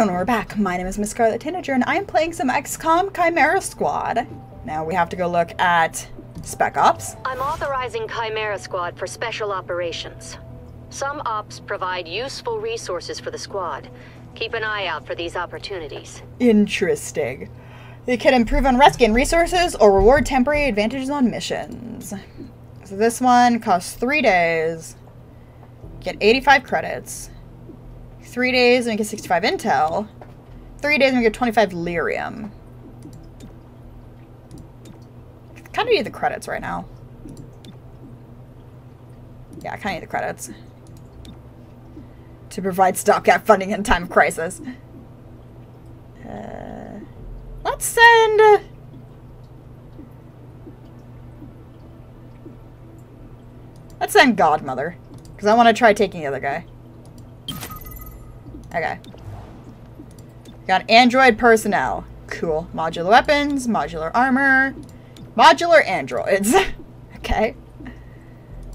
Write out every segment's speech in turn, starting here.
everyone, we're back. My name is Miss Scarlet Tanager, and I'm playing some XCOM Chimera Squad. Now we have to go look at Spec Ops. I'm authorizing Chimera Squad for special operations. Some ops provide useful resources for the squad. Keep an eye out for these opportunities. Interesting. They can improve on rescue and resources or reward temporary advantages on missions. So this one costs three days. Get 85 credits. Three days and we get 65 intel. Three days and we get 25 Elerium. Kind of need the credits right now. Yeah, I kind of need the credits. To provide stopgap funding in time of crisis. Uh, let's send... Let's send Godmother. Because I want to try taking the other guy. Okay. Got android personnel. Cool. Modular weapons, modular armor, modular androids. okay.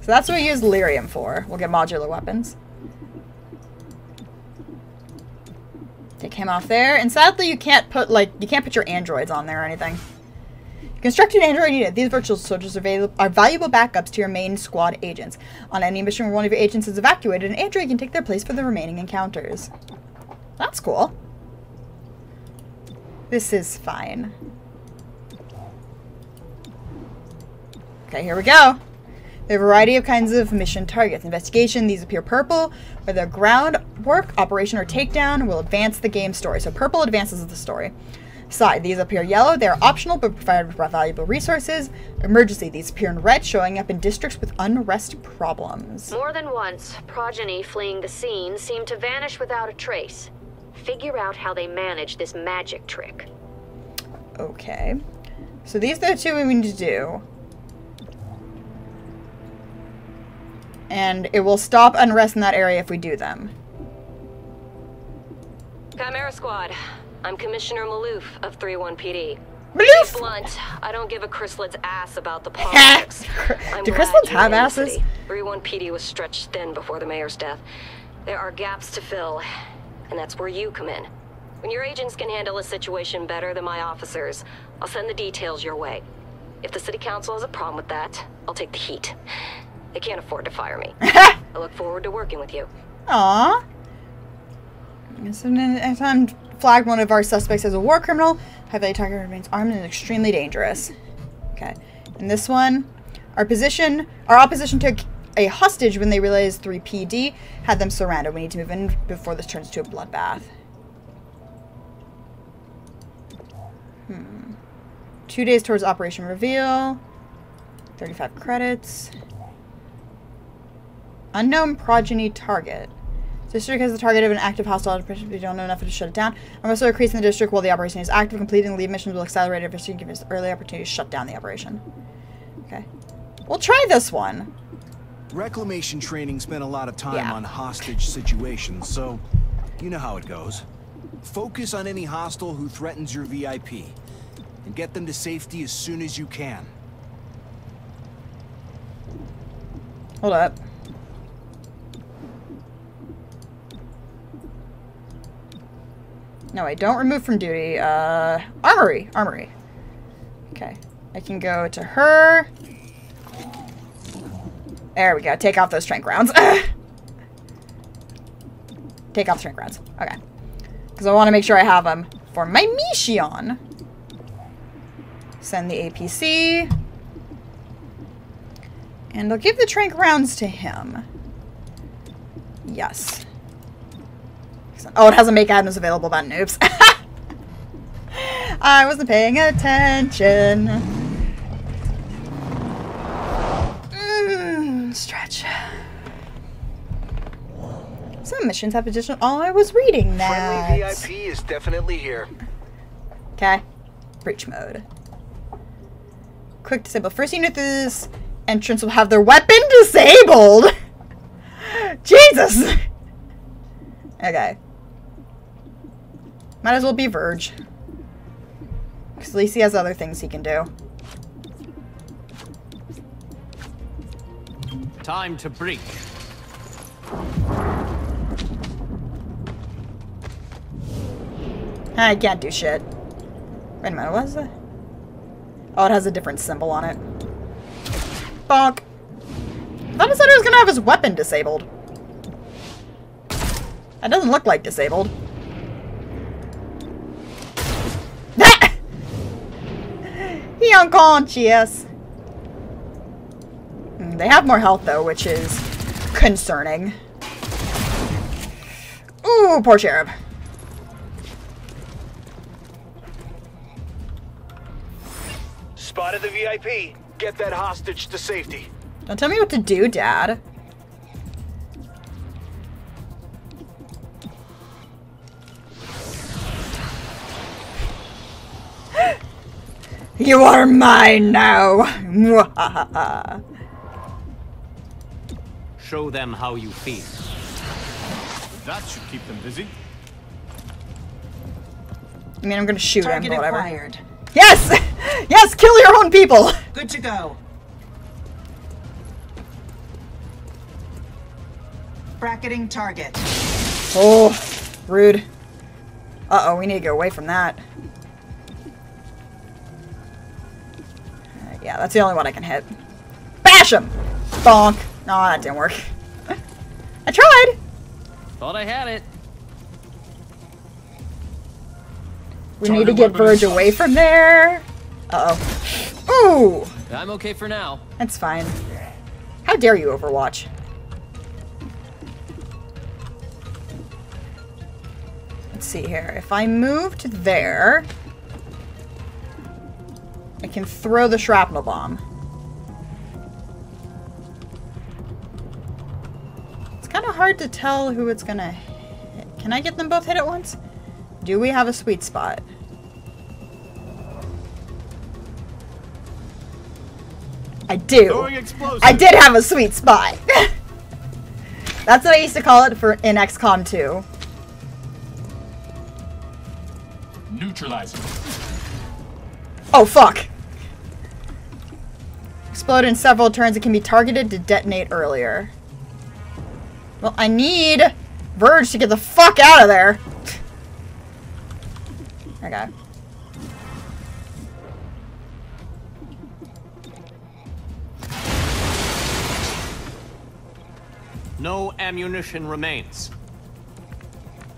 So that's what we use Elerium for. We'll get modular weapons. Take him off there. And sadly, you can't put, like, you can't put your androids on there or anything. Construct an android unit. These virtual soldiers are, are, valuable backups to your main squad agents. On any mission where one of your agents is evacuated, an android can take their place for the remaining encounters. That's cool. This is fine. Okay, here we go. There are a variety of kinds of mission targets. Investigation, these appear purple, whether groundwork, operation, or takedown will advance the game story. So purple advances the story. Side, these appear yellow. They are optional but provide valuable resources. Emergency, these appear in red, showing up in districts with unrest problems. More than once, progeny fleeing the scene seemed to vanish without a trace. Figure out how they manage this magic trick. Okay. So these are the two we need to do. And it will stop unrest in that area if we do them. Chimera Squad, I'm Commissioner Maloof of 31 PD. Maloof! Blunt, I don't give a Chryssalid's ass about the politics. Do Chryssalids have asses? 31 PD was stretched thin before the mayor's death. There are gaps to fill, and that's where you come in. When your agents can handle a situation better than my officers, I'll send the details your way. If the city council has a problem with that, I'll take the heat. They can't afford to fire me. I look forward to working with you. Aww. So anytime flagged one of our suspects as a war criminal, heavily targeted remains armed and extremely dangerous. Okay. And this one, our position, our opposition took a hostage when they realized 3PD had them surrounded. We need to move in before this turns to a bloodbath. Hmm. Two days towards Operation Reveal. 35 credits. Unknown progeny target. District has the target of an active hostile operation, we don't know enough to shut it down. I'm also increasing the district while the operation is active. Completing the lead missions will accelerate it if give us early opportunity to shut down the operation. Okay. We'll try this one. Reclamation training spent a lot of time Yeah. on hostage situations, so you know how it goes. Focus on any hostile who threatens your VIP, and get them to safety as soon as you can. Hold up. No, I don't remove from duty. Uh, armory, armory. Okay, I can go to her. There we go. Take off those strength rounds. Take off strength rounds. Okay. Because I want to make sure I have them for my mission. Send the APC. And I'll give the tranq rounds to him. Yes. Oh, it has a make items available button. Oops. I wasn't paying attention. Mm, stretch. Some missions have additional. Oh, I was reading that. Friendly VIP is definitely here. Okay. Breach mode. Quick disable. First unit through this entrance will have their weapon disabled. Jesus. Okay. Might as well be Verge. Because at least he has other things he can do. Time to break. I can't do shit. Wait a minute, what is it? Oh, it has a different symbol on it. Bonk. I thought it said it was gonna have his weapon disabled. That doesn't look like disabled. Unconscious. Mm, They have more health though, which is concerning. Ooh, poor cherub. Spotted the VIP. Get that hostage to safety. Don't tell me what to do, Dad. You are mine now. Mwahaha. Show them how you feel. That should keep them busy. I mean, I'm gonna shoot him, Target but whatever. acquired. Yes! yes, kill your own people! Good to go. Bracketing target. Oh, rude. Uh-oh, we need to get away from that. Yeah, that's the only one I can hit. Bash him! Bonk. No, that didn't work. I tried! Thought I had it. We need to get Verge away from there. Uh-oh. Ooh! I'm okay for now. That's fine. How dare you, Overwatch? Let's see here. If I move to there, I can throw the shrapnel bomb. It's kind of hard to tell who it's gonna hit. Can I get them both hit at once? Do we have a sweet spot? I do. I did have a sweet spot. That's what I used to call it for in XCOM 2. Neutralizing. Oh fuck. Explode in several turns. It can be targeted to detonate earlier. Well, I need Verge to get the fuck out of there. Okay. No ammunition remains.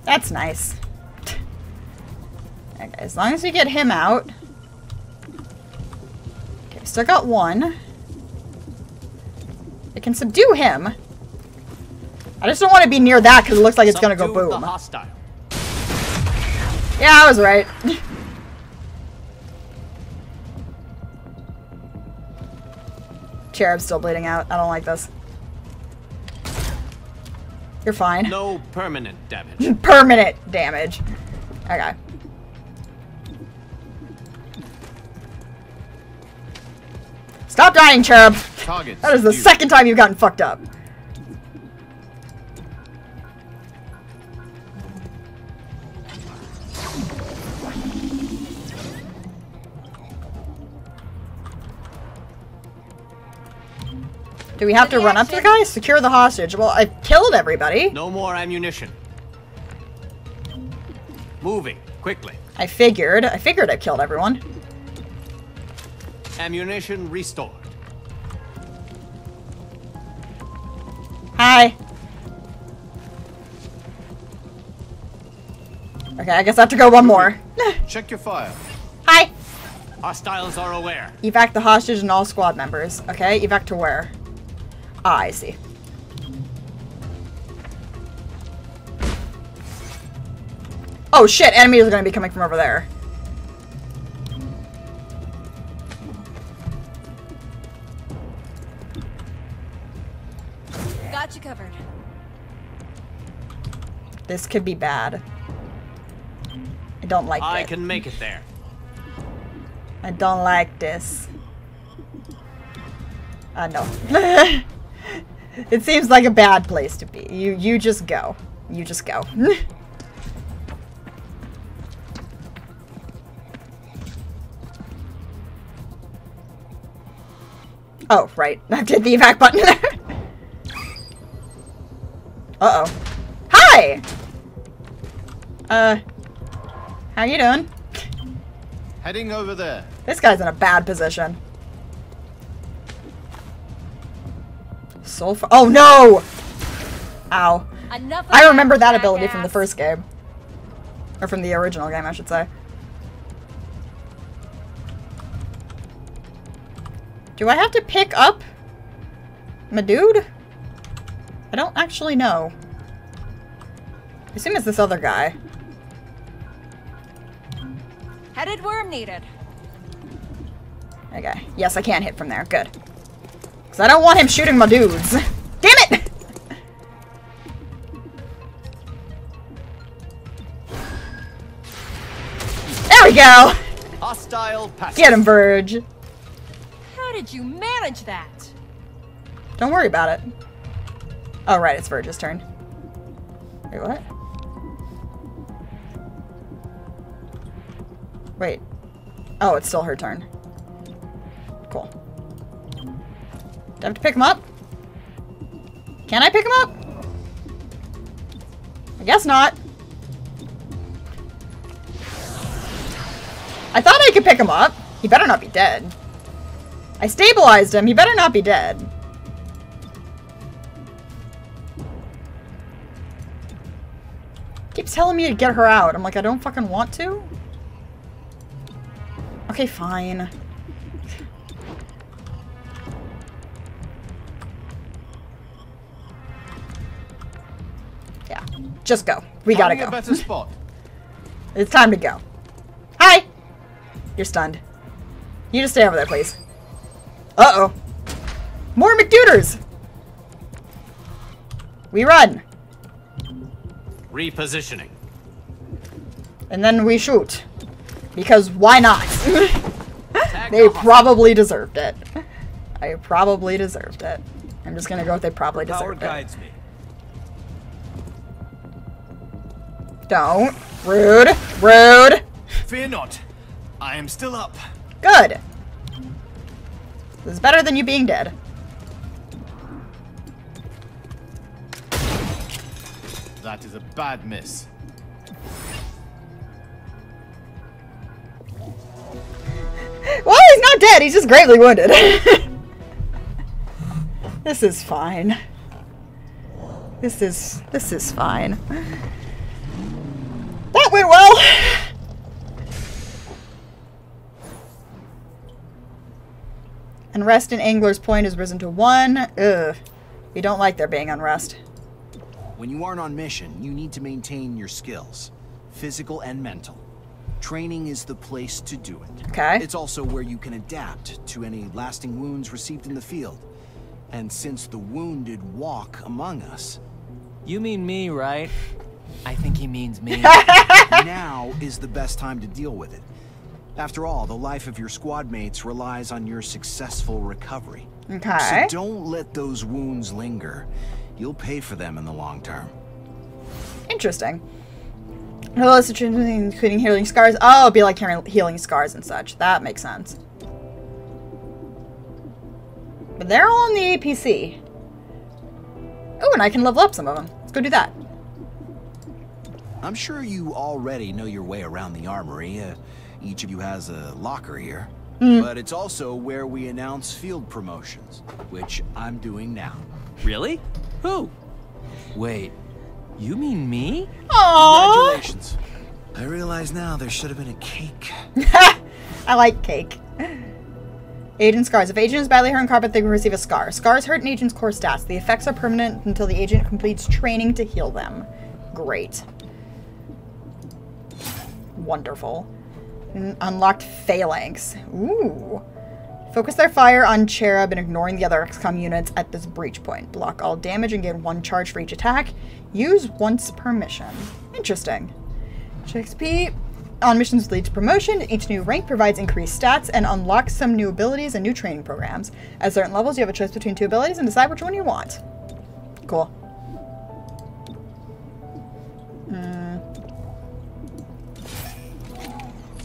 That's nice. Okay, as long as we get him out. Okay, still got one. I can subdue him. I just don't want to be near that because it looks like it's gonna go boom. Yeah, I was right. Cherub's still bleeding out. I don't like this. You're fine. No permanent damage. Permanent damage. Okay. Stop dying, Cherub! Target. That is the subdued. second time you've gotten fucked up. Do we have to run up to the guy? Secure the hostage. Well, I've killed everybody. No more ammunition. Moving quickly. I figured. I figured I killed everyone. Ammunition restored. Hi. Okay, I guess I have to go one more. Check your file. Hi. Hostiles are aware. Evac the hostage and all squad members. Okay, evac to where? Ah, I see. Oh shit, enemies are gonna be coming from over there. Got you covered. This could be bad. I don't like I it. can make it there. I don't like this. Uh, I know. it seems like a bad place to be. You you just go. You just go. oh, right. I did the evac button. Uh-oh. Hi! Uh... How you doing? Heading over there. This guy's in a bad position. So far. Oh no! Ow. Enough I remember that ability jackass. from the first game. Or from the original game, I should say. Do I have to pick up my dude? I don't actually know. I assume it's this other guy. Headed worm needed. Okay. Yes, I can hit from there. Good. Because I don't want him shooting my dudes. Damn it! There we go! Hostile passive. Get him, Verge. How did you manage that? Don't worry about it. Oh, right, it's Verge's turn. Wait, what? Wait. Oh, it's still her turn. Cool. Do I have to pick him up? Can I pick him up? I guess not. I thought I could pick him up. He better not be dead. I stabilized him. He better not be dead. Telling me to get her out. I'm like, I don't fucking want to. Okay, fine. Yeah, just go. We gotta Finding go. a better spot. It's time to go. Hi! You're stunned. You just stay over there, please. Uh-oh. More McDuders! We run. Repositioning. And then we shoot. Because why not? They the probably deserved it. I probably deserved it. I'm just gonna go with they probably deserved it. me. Don't. Rude. Rude. Fear not. I am still up. Good. This is better than you being dead. That is a bad miss. Well, he's not dead. He's just greatly wounded. this is fine. This is this is fine. That went well. Unrest in Angler's Point has risen to one. Ugh. We don't like there being unrest. When you aren't on mission, you need to maintain your skills, physical and mental. Training is the place to do it. Okay. It's also where you can adapt to any lasting wounds received in the field. And since the wounded walk among us, You mean me, right? I think he means me. now is the best time to deal with it. After all, the life of your squad mates relies on your successful recovery. Okay. So don't let those wounds linger. You'll pay for them in the long term. Interesting. Hello, situation including healing scars. Oh, it'd be like healing- healing scars and such. That makes sense. But they're all in the APC. Oh, and I can level up some of them. Let's go do that. I'm sure you already know your way around the armory. Uh, each of you has a locker here. But it's also where we announce field promotions, which I'm doing now. really? Who? Wait, you mean me? Aww. Congratulations. I realize now there should have been a cake. I like cake. Agent scars. If agent is badly hurt in combat, they can receive a scar. Scars hurt an agent's core stats. The effects are permanent until the agent completes training to heal them. Great. Wonderful. Unlocked phalanx. Ooh. Focus their fire on Cherub and ignoring the other XCOM units at this breach point. Block all damage and gain one charge for each attack. Use once per mission. Interesting. XP on missions lead to promotion. Each new rank provides increased stats and unlocks some new abilities and new training programs. At certain levels, you have a choice between two abilities and decide which one you want. Cool. Hmm.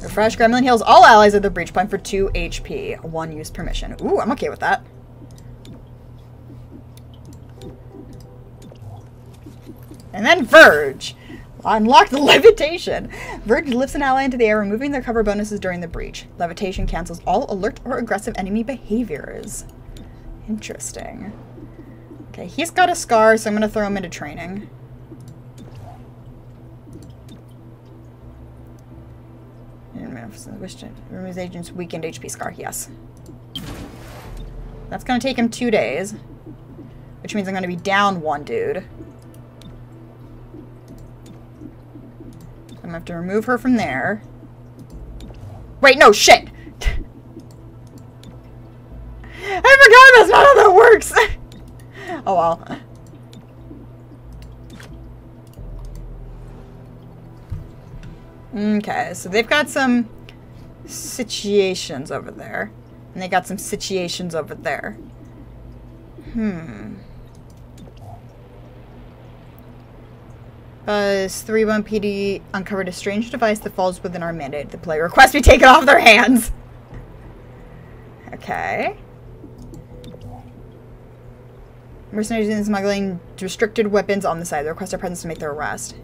Refresh Gremlin heals all allies at the breach point for 2 HP. One use per mission. Ooh, I'm okay with that. And then Verge. Unlock the levitation. Verge lifts an ally into the air, removing their cover bonuses during the breach. Levitation cancels all alert or aggressive enemy behaviors. Interesting. Okay, he's got a scar, so I'm gonna throw him into training. To remove agent's weakened HP scar. Yes. That's gonna take him two days. Which means I'm gonna be down one dude. I'm gonna have to remove her from there. Wait, no, shit! I forgot that's not how that works! oh well. Okay, so they've got some situations over there. And they got some situations over there. Hmm. Buzz 3-1 PD uncovered a strange device that falls within our mandate. The player requests we take it off their hands. Okay. Mercenaries and smuggling restricted weapons on the side. They request our presence to make their arrest.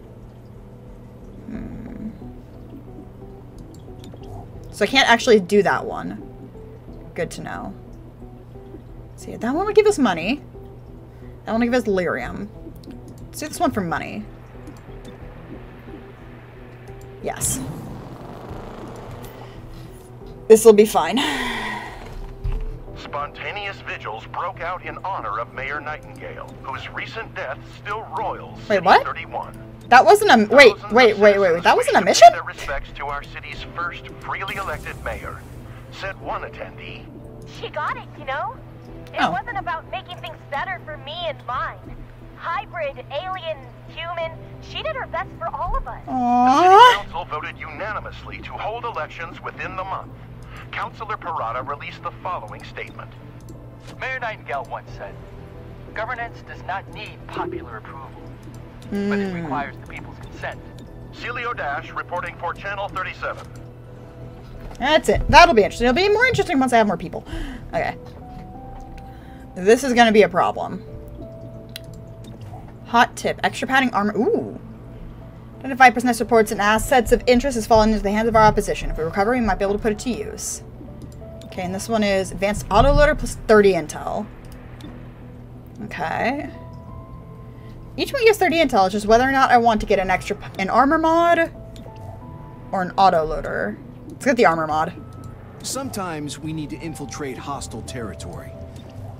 So I can't actually do that one. Good to know. See, that one would give us money. That one would give us Elerium. Let's do this one for money. Yes. This will be fine. Spontaneous vigils broke out in honor of Mayor Nightingale, whose recent death still roils Wait, what? 31. That wasn't a- wait, wait, wait, wait, wait, that wasn't a mission? Their respects to our city's first freely elected mayor, said one attendee. She got it, you know? It Oh. wasn't about making things better for me and mine. Hybrid, alien, human, she did her best for all of us. Aww. Council voted unanimously to hold elections within the month. Councilor Parada released the following statement. Mayor Nightingale once said, governance does not need popular approval, but it Hmm. requires the people's consent. Celio Dash reporting for Channel 37. That's it. That'll be interesting. It'll be more interesting once I have more people. Okay. This is gonna be a problem. Hot tip. Extra padding armor. Ooh. 25% reports and assets of interest has fallen into the hands of our opposition. If we recover, we might be able to put it to use. Okay, and this one is advanced autoloader plus 30 intel. Okay. Each one gives 30 intel. It's just whether or not I want to get an extra an armor mod or an autoloader. Let's get the armor mod. Sometimes we need to infiltrate hostile territory.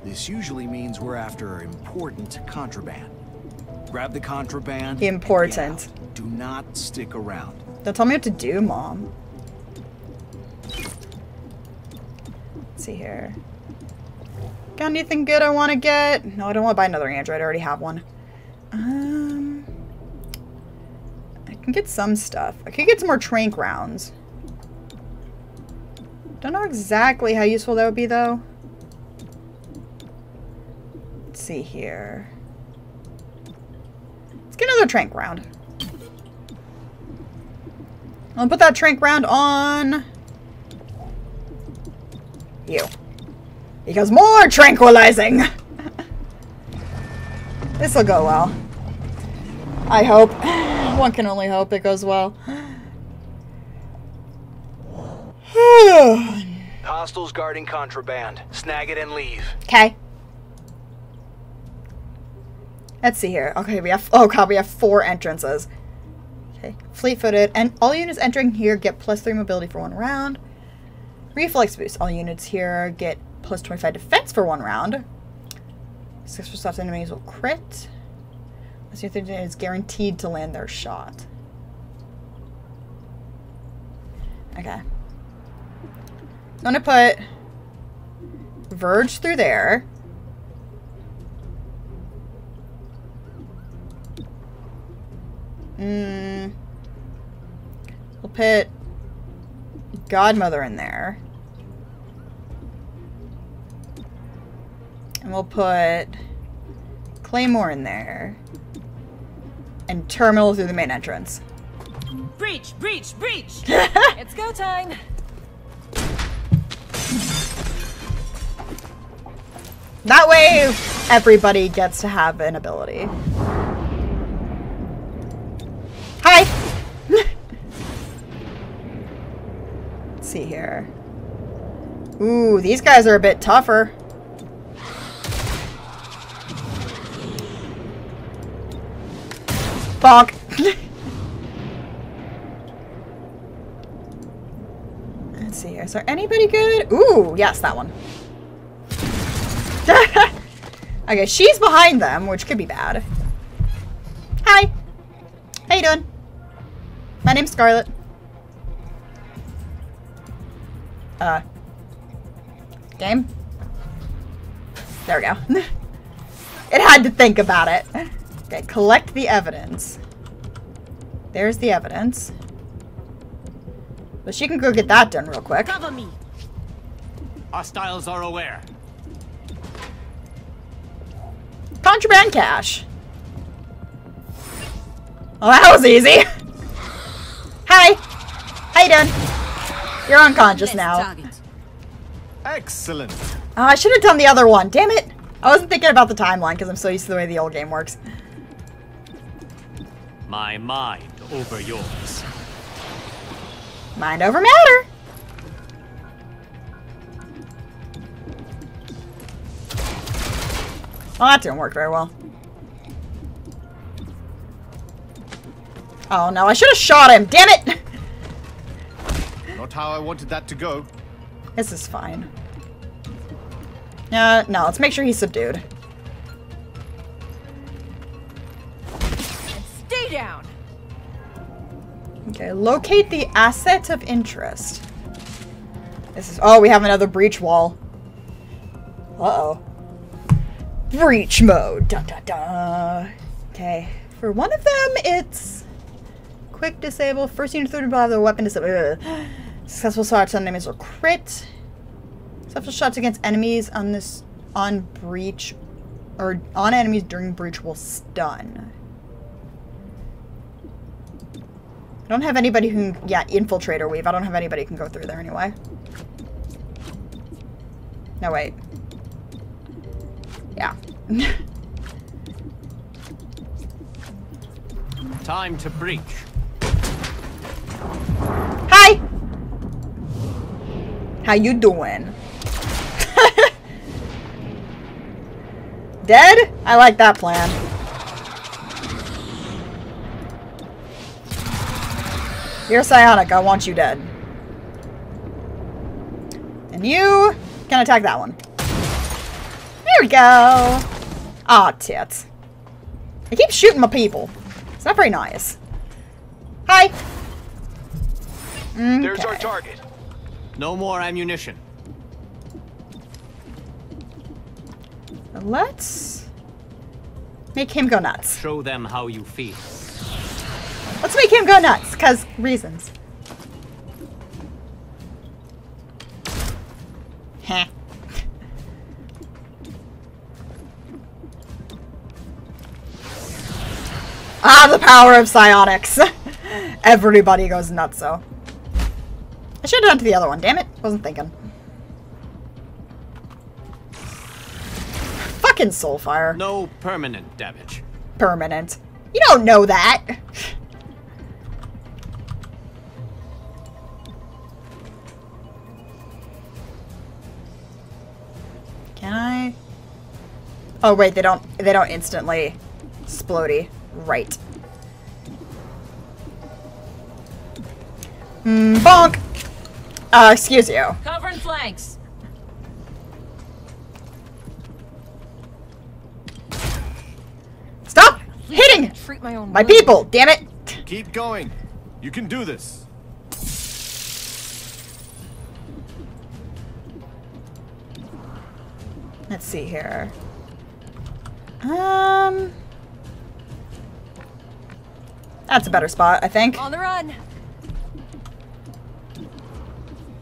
This usually means we're after important contraband. Grab the contraband. Important. Do not stick around. Don't tell me what to do, Mom. Let's see here. Got anything good I want to get? No, I don't want to buy another Android. I already have one. Um, I can get some stuff. I could get some more tranq rounds. Don't know exactly how useful that would be, though. Let's see here. Let's get another tranq round. I'll put that tranq round on you. Because more tranquilizing! This'll go well. I hope. One can only hope it goes well. Hostiles guarding contraband. Snag it and leave. Okay. Let's see here. Okay, we have. Oh god, we have four entrances. Okay, fleet-footed, and all units entering here get plus three mobility for one round. Reflex boost. All units here get plus twenty-five defense for one round. Six for stops enemies will crit. This unit is guaranteed to land their shot. Okay. I'm gonna put Verge through there. Mm. We'll put Godmother in there. And we'll put Claymore in there. And terminal through the main entrance. Breach! Breach! Breach! it's go time! That way, everybody gets to have an ability. Hi! see here. Ooh, these guys are a bit tougher. Bonk. Let's see. Is there anybody good? Ooh, yes, that one. okay, she's behind them, which could be bad. Hi. How you doing? My name's Scarlet. Uh. Game? There we go. it had to think about it. Okay, collect the evidence. There's the evidence. But she can go get that done real quick. Cover me. Hostiles are aware. Contraband cache. Well, that was easy. Hi. How you doing? You're unconscious now. Excellent. Oh, I should have done the other one. Damn it. I wasn't thinking about the timeline because I'm so used to the way the old game works. My mind over yours. Mind over matter. Well, that didn't work very well. Oh no, I should have shot him. Damn it! Not how I wanted that to go. This is fine. Uh, no, let's make sure he's subdued. Down. Okay, locate the asset of interest. This is- oh, we have another breach wall. Uh-oh. Breach mode. Dun, dun, dun. Okay, for one of them, it's quick disable. First unit third blah the weapon disable. Ugh. Successful shots on enemies or crit. Successful shots against enemies on this on breach or on enemies during breach will stun. I don't have anybody who can, yeah, infiltrator weave. I don't have anybody who can go through there anyway. No, wait. Yeah. Time to breach. Hi! How you doing? Dead? I like that plan. You're psionic. I want you dead. And you can attack that one. There we go. Aw, tits. I keep shooting my people. It's not very nice. Hi. There's our target. No more ammunition. Let's make him go nuts. Show them how you feel. Let's make him go nuts, cause reasons. Heh. ah, the power of psionics. Everybody goes nuts, so. I should have done to the other one, damn it. Wasn't thinking. Fucking soulfire. No permanent damage. Permanent. You don't know that. Oh wait, they don't. They don't instantly splody. Right. Mm, bonk. Uh, excuse you. Covering flanks. Stop hitting Treat my own my wound. people. Damn it. Keep going. You can do this. Let's see here. Um, that's a better spot, I think. On the run.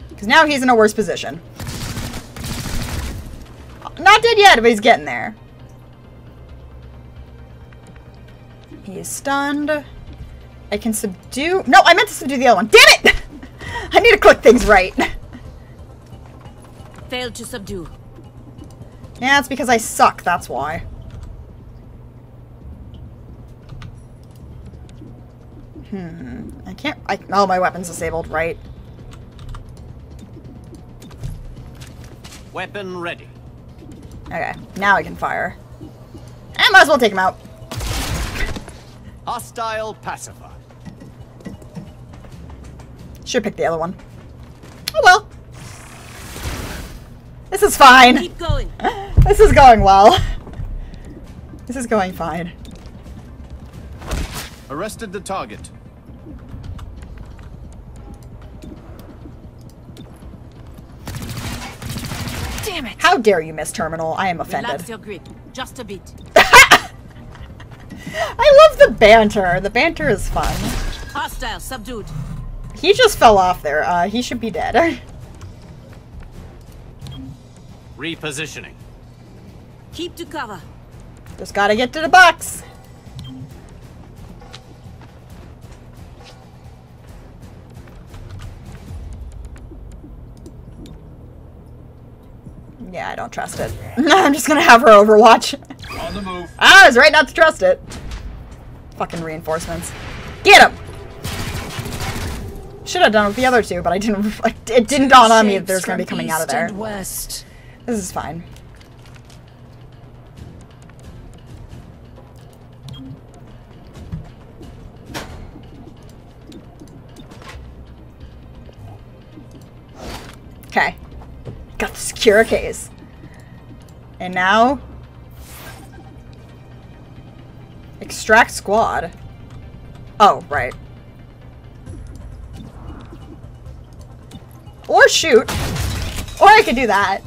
Because now he's in a worse position. Not dead yet, but he's getting there. He is stunned. I can subdue. No, I meant to subdue the other one. Damn it! I need to click things right. Failed to subdue. Yeah, it's because I suck, that's why. Hmm. I can't. I, oh, my weapon's disabled, right? Weapon ready. Okay, now I can fire. I might as well take him out. Hostile pacified. Should pick the other one. Oh well. This is fine. Keep going. This is going well. This is going fine. Arrested the target. Damn it. How dare you, Miss Terminal? I am offended. Relax your grip. Just a bit. I love the banter. The banter is fun. Hostile subdued. He just fell off there. Uh, he should be dead. Repositioning. Keep to cover. just gotta get to the box. Yeah, I don't trust it. I'm just gonna have her overwatch. On the move. Ah, I was right not to trust it. Fucking reinforcements. Get him! Should have done it with the other two, but I didn't. It didn't dawn on me that there's gonna be coming out of there. west. This is fine. Secure case. And now... Extract squad. Oh, right. Or shoot. Or I could do that.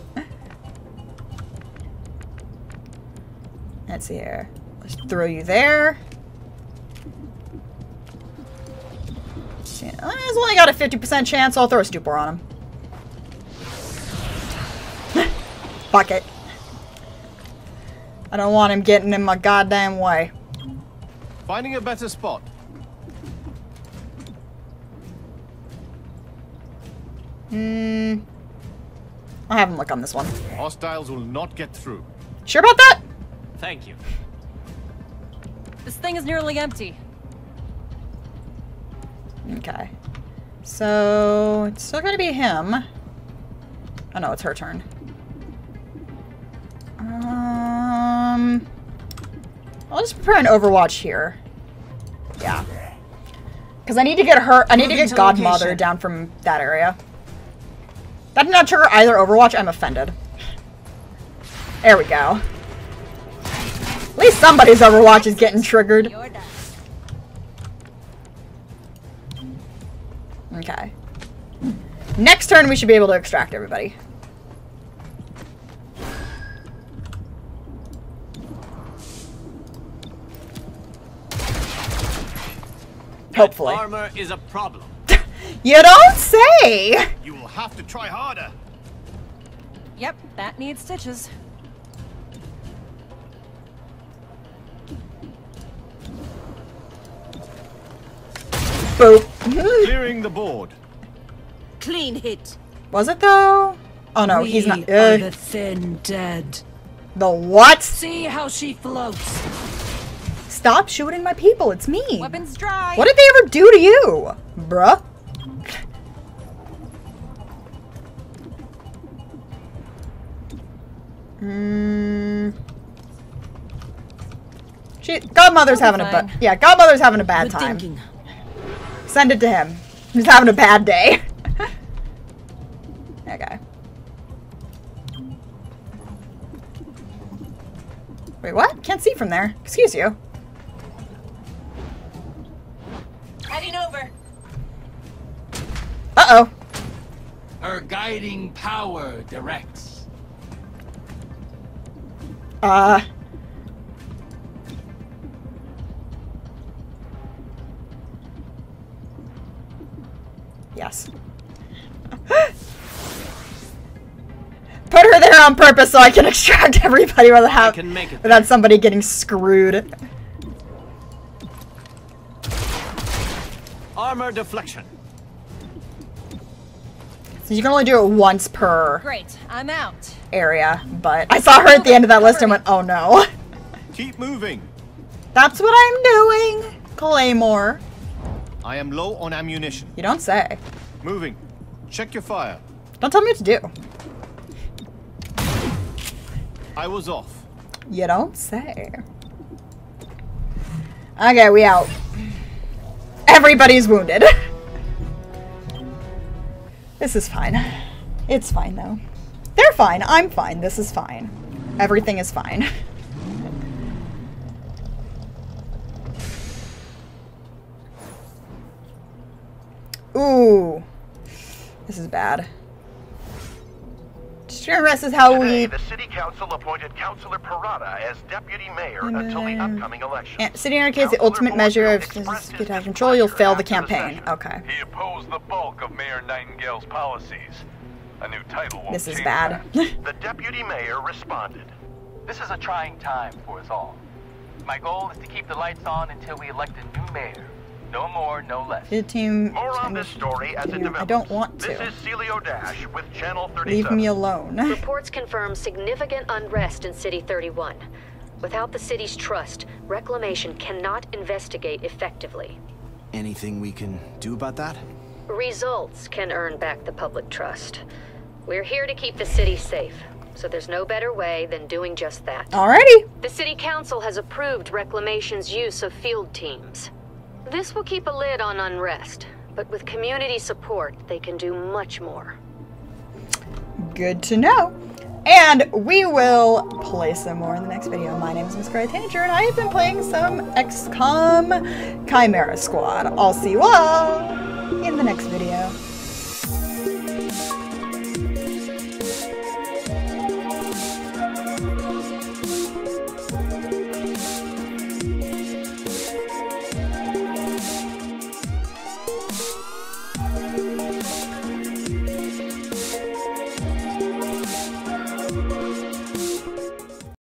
Let's see here. Let's throw you there. It's only got a 50% chance, so I'll throw a stupor on him. Fuck it. I don't want him getting in my goddamn way. Finding a better spot. Hmm. I'll have him look on this one. Hostiles will not get through. Sure about that? Thank you. This thing is nearly empty. Okay. So, it's still gonna be him. Oh no, it's her turn. I'll just prepare an Overwatch here. Yeah. Because I need to get her- I need to get to Godmother location. down from that area. That did not trigger either Overwatch, I'm offended. There we go. At least somebody's Overwatch is getting triggered. Okay. Next turn, we should be able to extract everybody. Hopefully. Armor is a problem. You don't say! You will have to try harder. Yep, that needs stitches. Boop. Clearing the board. Clean hit. Was it though? Oh no, he's not. We are Uh, the thin dead. the what? See how she floats. Stop shooting my people, it's me. Weapons dry. What did they ever do to you? Bruh. Hmm. She, Godmother's having a ba- yeah. Godmother's having a bad Good time. thinking. Send it to him. He's having a bad day. okay. Wait, what? Can't see from there. Excuse you. Uh-oh. Her guiding power directs. Uh. Yes. Put her there on purpose so I can extract everybody without, have, can make it without somebody getting screwed. Armor deflection. So you can only do it once per Great, I'm out. area, but I saw her at the end of that list and went, oh no. Keep moving. That's what I'm doing, Claymore. I am low on ammunition. You don't say. Moving. Check your fire. Don't tell me what to do. I was off. You don't say. Okay, we out. Everybody's wounded. this is fine. It's fine, though. They're fine. I'm fine. This is fine. Everything is fine. Ooh. This is bad. Stress is how Today, we the city council appointed Councilor Parada as deputy mayor until the um, upcoming election. And City Anarchy is the ultimate measure of get out of control. You'll fail the campaign. Okay. He opposed the bulk of Mayor Nightingale's policies. A new title This is bad. the deputy mayor responded. This is a trying time for us all. My goal is to keep the lights on until we elect a new mayor. No more, no less. Good team. More on this story as it I develops. don't want This is Celio Dash with Channel 37. Leave me alone. Reports confirm significant unrest in City 31. Without the city's trust, Reclamation cannot investigate effectively. Anything we can do about that? Results can earn back the public trust. We're here to keep the city safe, so there's no better way than doing just that. Alrighty. The City Council has approved Reclamation's use of field teams. This will keep a lid on unrest, but with community support, they can do much more. Good to know. And we will play some more in the next video. My name is Miss Cry Tanager, and I have been playing some XCOM Chimera Squad. I'll see you all in the next video.